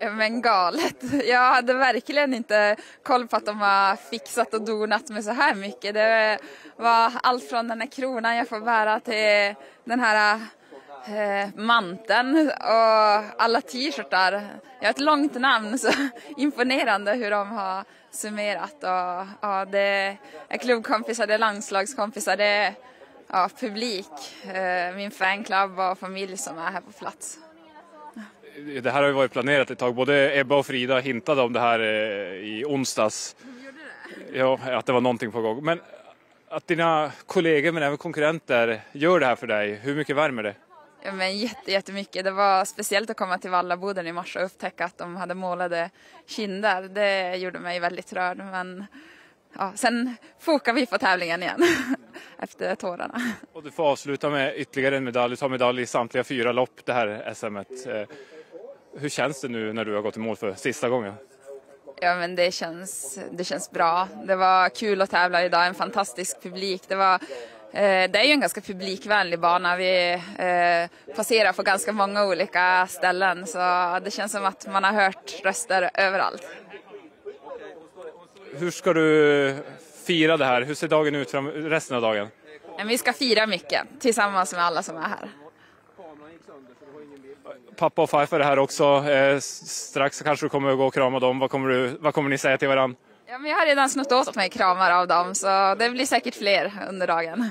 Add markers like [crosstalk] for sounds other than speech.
Men galet. [laughs] Jag hade verkligen inte koll på att de har fixat och donat med så här mycket. Det var allt från den här kronan jag får bära till den här eh, manteln och alla t-shirtar. Jag har ett långt namn så [laughs] imponerande hur de har summerat. Och, ja, det är klubbkompisar, det är landslagskompisar, det är ja, publik, eh, min fanclub och familj som är här på plats. Det här har ju varit planerat ett tag. Både Ebba och Frida hintade om det här eh, i onsdags. Ja, att det var någonting på gång. Men att dina kollegor men även konkurrenter gör det här för dig, hur mycket värmer det? Ja, men jätte, jättemycket. Det var speciellt att komma till Vallaboden i morse och upptäcka att de hade målade kinder. Det gjorde mig väldigt rörd. Men ja, sen fokar vi på tävlingen igen [laughs] efter tårarna. Och du får avsluta med ytterligare en medalj. Du tar medalj i samtliga fyra lopp det här SMet. Hur känns det nu när du har gått i mål för sista gången? Ja, men det känns, det känns bra. Det var kul att tävla idag, en fantastisk publik. Det, var, eh, det är ju en ganska publikvänlig bana. Vi eh, passerar på ganska många olika ställen så det känns som att man har hört röster överallt. Hur ska du fira det här? Hur ser dagen ut fram, resten av dagen? Vi ska fira mycket tillsammans med alla som är här. Pappa och farfar är här också. Eh, strax kanske du kommer att gå och krama dem. Vad kommer, du, vad kommer ni säga till varandra? Ja, men jag har redan snott åt mig kramar av dem så det blir säkert fler under dagen.